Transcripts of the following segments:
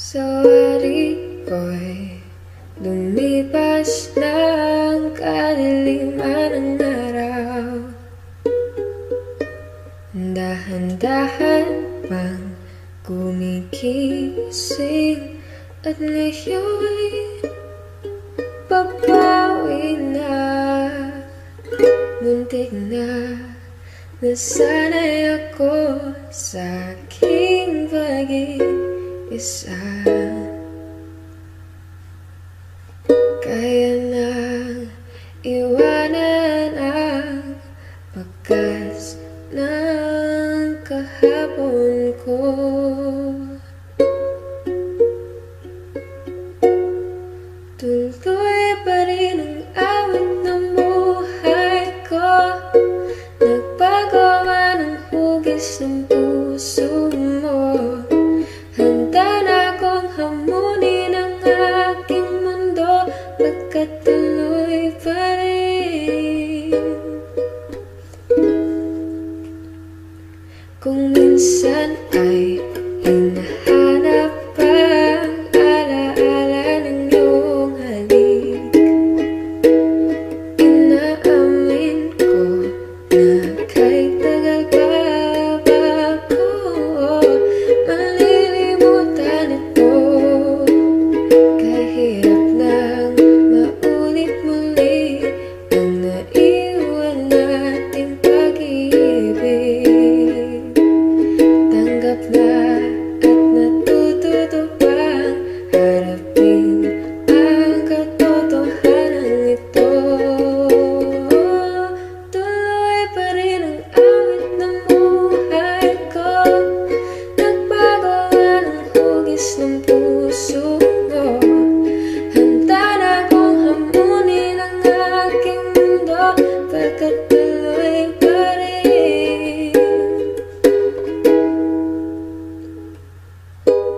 Sa wari ko'y lumipas ng kaliliman ng araw. Dahan-dahan pang kumigising At ngayon'y babawi na. Muntik na Nasanay ako sa aking pag-iisa Kaya nang iwanan ang pagkas ng kahapon ko Kung minsan ay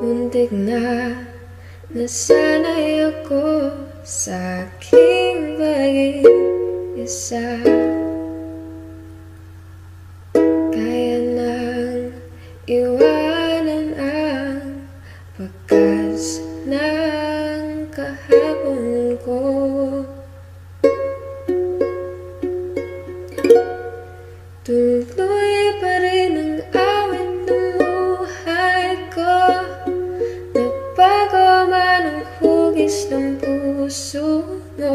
Muntik na nasanay ako sa aking pag-iisa Kaya nang iwanan ang pagkas ng kahapon ko. Tuloy Tigas ng puso mo.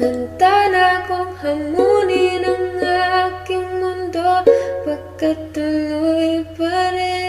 Handa na kong hamunin ang aking mundo Pagkatuloy pa rin.